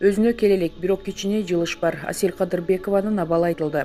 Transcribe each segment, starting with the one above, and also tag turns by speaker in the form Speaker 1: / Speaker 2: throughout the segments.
Speaker 1: өзүнө келе элек бирок кичине жылыш бар асель кадырбекованын абалы айтылды.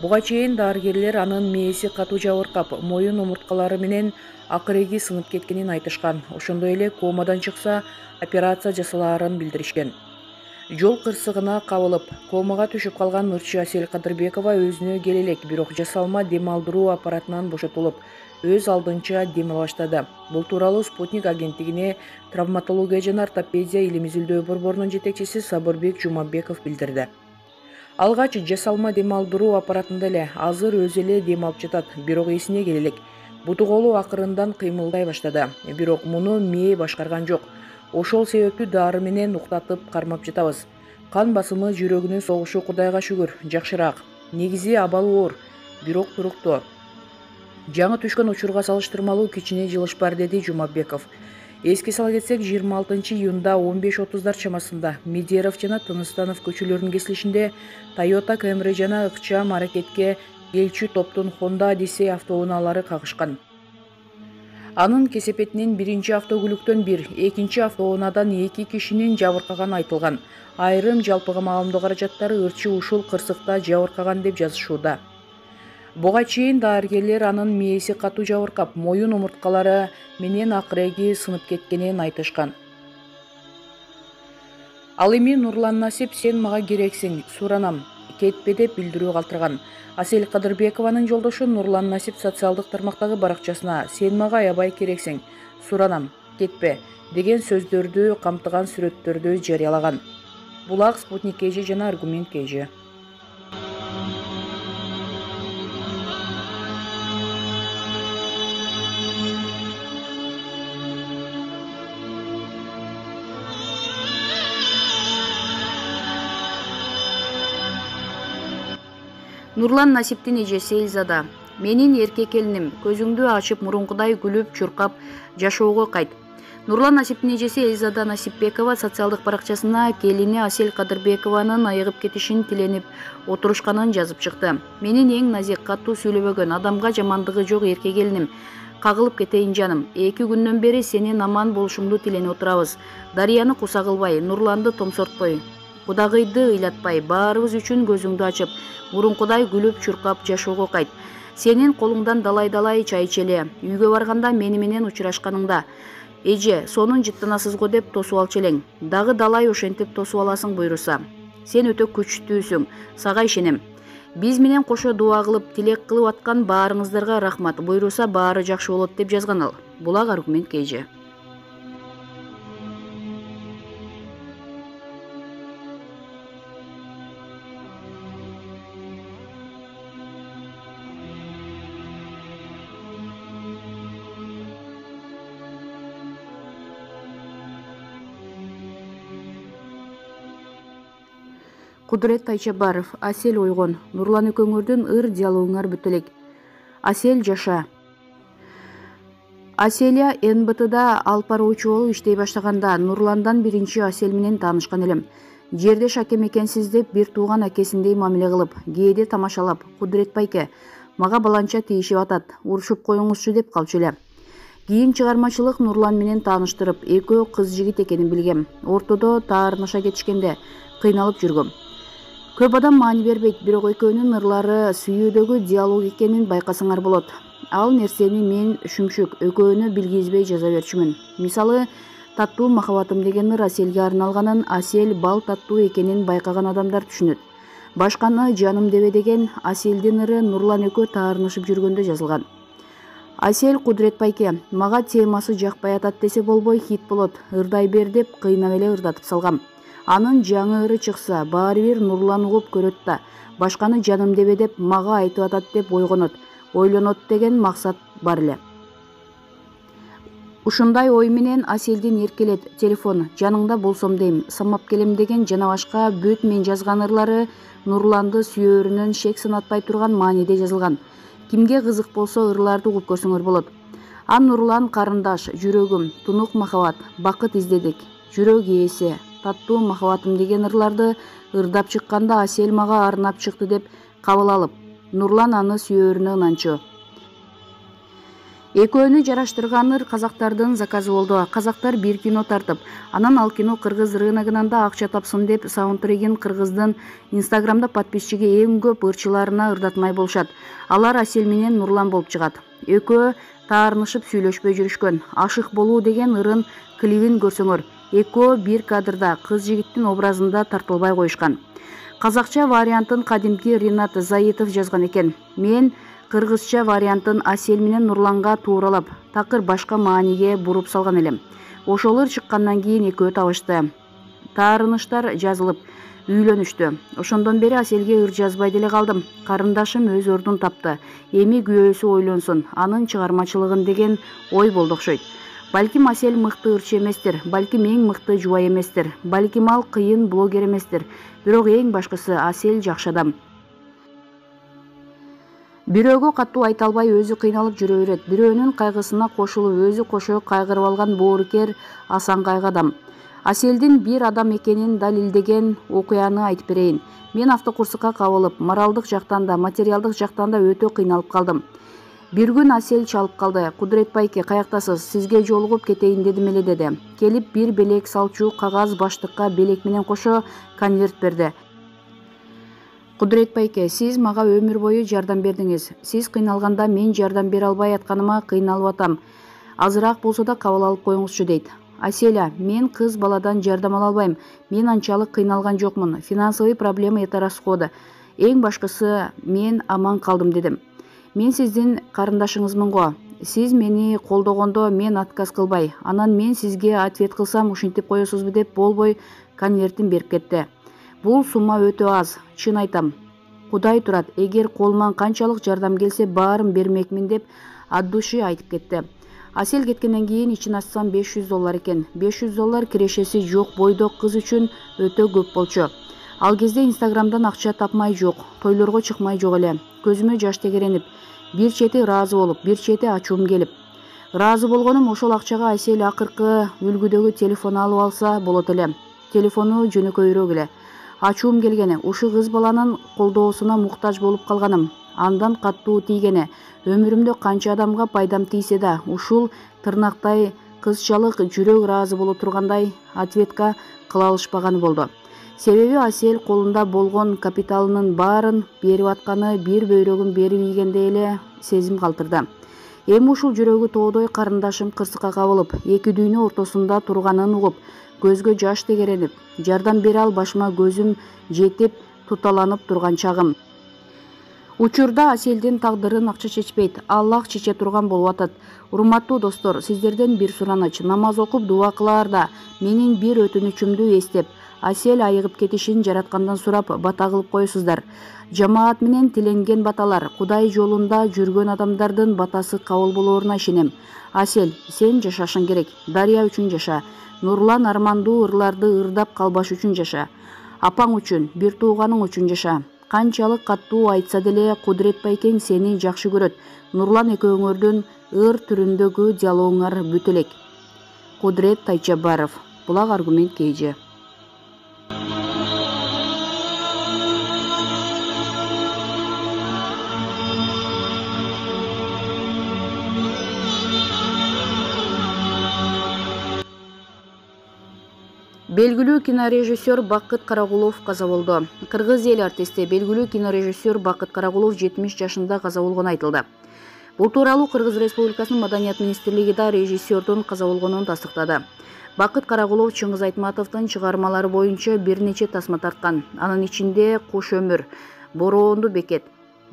Speaker 1: Буга чейин дарыгерлер анын мээси катуу жабыркап моюн омурткалары менен акыреги сынып кеткенин айтышкан. Ошондой эле комадан чыкса операция жасалаарын билдиришкен. Жол кырсыгына кабылып комага түшүп калган ырчы асель кадырбекова өзүнө келе элек бирок жасалма дем алдыруу аппаратынан бошотулуп өз алдынча дем ала баштады бул тууралуу спутник агенттигине травматология жана ортопедия илим изилдөө борборунун жетекчиси сабырбек жумабеков билдирди. Алгач жасалма дем алдыруу аппаратында эле азыр өзү эле дем алып жатат. Бирок эсине келе элек буту колу акырындан кыймылдай баштады. Бирок муну мээ башкарган жок. Ошол себептүү дары менен уктатып кармап жатабыз. Кан басымы жүрөгүнүн согушу кудайга шүгүр. Жакшыраак. Негизи абалы оор. Бирок туруктуу жаңы түшкөн учурга салыштырмалуу кичине жылыш бар деди жумабеков. Эске сала кетсек жыйырма алтынчы июнда он беш отуздар чамасында медеров жана тыныстанов көчөлөрүнүн кесилишинде тойота кемри жана ыкчам аракетке келчү топтун хонда одиссей автоунаалары кагышкан. Анын кесепетинен биринчи автокөлүктөн бир экинчи автоунаадан эки кишинин жабыркаганы айтылган. Айрым жалпыга маалымдоо каражаттары ырчы ушул кырсыкта жабыркаган деп жазышууда буга чейин дарыгерлер анын мээси катуу жабыркап моюн омурткалары менен акыреги сынып кеткенин айтышкан. Ал эми нурлан насип сен мага керексиң суранам кетпе деп билдирүү калтырган. Асель кадырбекованын жолдошу нурлан насип социалдык тармактагы баракчасына сен мага аябай керексиң суранам кетпе деген сөздөрдү камтыган сүрөттөрдү жарыялаган. Булак спутник kg жана аргумент kg
Speaker 2: нурлан насиптин эжеси элзада менин эркек келиним көзүңдү ачып мурункудай күлүп чуркап жашоого кайт нурлан насиптин эжеси элзада насипбекова социалдык баракчасына келини асель кадырбекованын айыгып кетишин тиленип отурушканын жазып чыкты менин эң назик катуу сүйлөбөгөн адамга жамандыгы жок эркек келиним кагылып кетейин жаным. Эки күндөн бери сенин аман болушуңду тиленип отурабыз дарыяны куса кылбай нурланды томсортпой кудагыйды ыйлатпай баарыбыз үчүн көзүңдү ачып мурункудай күлүп чуркап жашоого кайт. Сенин колуңдан далай далай чай ичели үйгө барганда мени менен учурашканыңда. Эже сонун жыттанасыз го деп тосуп алчу элең дагы далай ошентип тосуп аласың буйруса. Сен өтө күчтүүсүң. Сага ишенем биз менен кошо дуба кылып тилек кылып аткан баарыңыздарга рахмат. Буйруса баары жакшы болот деп жазган ал. Булак аргумент kg кудурет тайчабаров асель ойгон нурлан экөөңөрдүн ыр диалогуңар бүтө элек асель жаша. Аселя нбтда алып баруучу болуп иштей баштаганда нурландан биринчи асель менен таанышкан элем. Жердеш акем экенсиз деп бир тууган акесиндей мамиле кылып кээде тамашалап кудурет байке мага баланча тийишип атат урушуп коюңузчу деп калчу эле. Кийин чыгармачылык нурлан менен тааныштырып экөө кыз жигит экенин билгем. Ортодо таарыныша кетишкенде кыйналып жүргөм көп адам маани бербейт бирок экөөнүн ырлары сүйүүдөгү диалог экенин байкасаңар болот. Ал нерсени мен шүмшүк экөөнү билгизбей жаза берчүмүн. Мисалы таттуу махабатым деген ыр аселге арналганын асель бал таттуу экенин байкаган адамдар түшүнөт. Башканы жаным дебе деген аселдин ыры нурлан экөө таарынышып жүргөндө жазылган. Асель кудурет мага темасы жакпай атат десе болбой хит болот. Ырдай бер деп кыйнап эле ырдатып салгам. Анын жаңы ыры чыкса баары бир нурлан угуп көрөт да башканы жаным дебе деп мага айтып атат деп ойгонот. Ойлонот деген максат бар эле. Ушундай ой менен аселдин эркелет телефон жаныңда болсом дейм самап келем деген жана башка бүт мен жазган ырлары нурланды сүйөөрүнөн шек санатпай турган мааниде жазылган. Кимге кызык болсо ырларды угуп көрсөңөр болот. А нурлан карындаш жүрөгүм тунук махабат бакыт издедик жүрөк ээси таттуу махабатым деген ырларды ырдап чыкканда асель мага арнап чыкты деп кабыл алып нурлан аны сүйөөрүнө ынанчу экөөнү жараштырган ыр казактардын заказы болду. Казактар бир кино тартып анан ал кино кыргыз рыногунан да акча тапсын деп саундтрегин кыргыздын инстаграмда подписчиги эң көп ырчыларына ырдатмай болушат алар асель менен нурлан болуп чыгат. Экөө таарынышып сүйлөшпөй жүрүшкөн. Ашык болуу деген ырын клибин көрсөңөр. Экөө бир кадрда кыз жигиттин образында тартылбай коюшкан. Казакча вариантын кадимки ринат заитов жазган экен. Мен кыргызча вариантын асель менен нурланга тууралап такыр башка мааниге буруп салган элем. Ошол ыр чыккандан кийин экөө табышты. Таарыныштар жазылып үйлөнүштү. Ошондон бери аселге ыр жазбай деле калдым. Карындашым өз ордун тапты. Эми күйөөсү ойлонсун. Анын чыгармачылыгын деген ой болду окшойт балким асель мыкты ырчы эместир балким эң мыкты жубай эместир балким ал кыйын блогер эместир бирок эң башкысы асель жакшы адам. Бирөөгө катуу айта албай өзү кыйналып жүрө берет бирөөнүн кайгысына кошулуп өзү кошо кайгырып алган боорукер асан кайгы адам. Бир адам экенин далилдеген окуяны айтып берейин мен автокурсукка кабылып моралдык жактан да материалдык жактан да өтө кыйналып калдым бир күн асель чалып калды кудурет байке каяктасыз сизге жолугуп кетейин дедим эле деди келип бир белек салчу кагаз баштыкка белек менен кошо конверт берди кудурет байке сиз мага өмүр бою жардам бердиңиз сиз кыйналганда мен жардам бере албай атканыма кыйналып атам азыраак болсо да кабыл алып коюңузчу дейт аселя мен кыз баладан жардам ала албайм мен анчалык кыйналган жокмун финансовый проблема это расходы эң башкысы мен аман калдым дедим мен сиздин карындашыңызмын го сиз мени колдогондо мен отказ кылбай. Анан мен сизге ответ кылсам ушинтип коесузбу деп болбой конвертин берип кетти. Бул сумма өтө аз. Чын айтам. Кудай турат. Эгер колуман канчалык жардам келсе баарын бермекмин деп от души айтып кетти. Асель кеткенден кийин ичин ачсам беш жүз доллар экен. Беш жүз доллар кирешеси жок бойдок кыз үчүн өтө көп болчу ал кезде инстаграмдан акча тапмай жок тойлорго чыкмай жок эле. Көзүмө жаш тегеренип бир чети ыраазы болуп бир чети ачуум келип. Ыраазы болгонум ошол акчага асель акыркы үлгүдөгү телефон алып алса болот эле. Телефону жөнөкөйрөөк эле. Ачуум келгени ушул кыз баланын колдоосуна муктаж болуп калганым. Андан катуу тийгени өмүрүмдө канча адамга пайдам тийсе да ушул тырнактай кызчалык жүрөк ыраазы боло тургандай ответка кыла алышпаганы болду. Себеби асель колунда болгон капиталынын баарын берип атканы бир бөйрөгүн берип ийгендей эле сезим калтырды. Эми ушул жүрөгү тоодой карындашым кырсыкка кабылып эки дүйнө ортосунда турганын угуп көзгө жаш тегеренип жардам бере албашыма көзүм жетип туталанып турган чагым. Учурда аселдин тагдырын акча чечпейт аллах чече турган болуп атат. Урматтуу достор сиздерден бир сураныч. Намаз окуп дуба кылаарда менин бир өтүнүчүмдү эстеп асель айыгып кетишин жараткандан сурап бата кылып коесуздар жамаат менен тиленген баталар кудай жолунда жүргөн адамдардын батасы кабыл болооруна ишенем. Асель сен жашашың керек дарыя үчүн жаша. Нурлан армандуу ырларды ырдап калбаш үчүн жаша. Апаң үчүн бир тууганың үчүн жаша. Канчалык катуу айтса деле кудурет байкең сени жакшы көрөт. Нурлан экөөңөрдүн ыр түрүндөгү диалогуңар бүт элек кудурет тайчабаров. Булак аргумент kg белгилүү кинорежиссер бакыт карагулов каза болду. Кыргыз эл артисти белгилүү кинорежиссер бакыт карагулов жетимиш жашында каза болгону айтылды. Бул тууралуу кыргыз республикасынын маданият министрлиги да режиссердун каза болгонун тастыктады. Бакыт карагулов чыңгыз айтматовдун чыгармалары боюнча бир нече тасма тарткан. Анын ичинде куш өмүр бороондуу бекет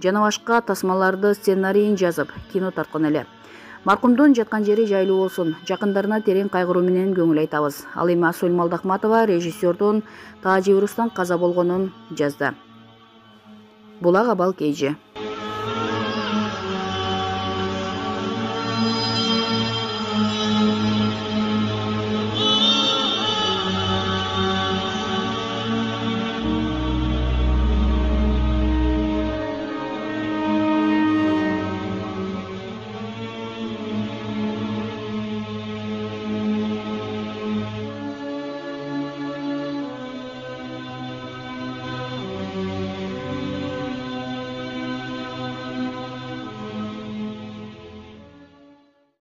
Speaker 2: жана башка тасмаларды сценарийин жазып кино тарткан эле маркумдун жаткан жери жайлуу болсун жакындарына терең кайгыруу менен көңүл айтабыз ал эми асуль малдахматова режиссердун таа вирустан каза болгонун жазды. Булак абал kg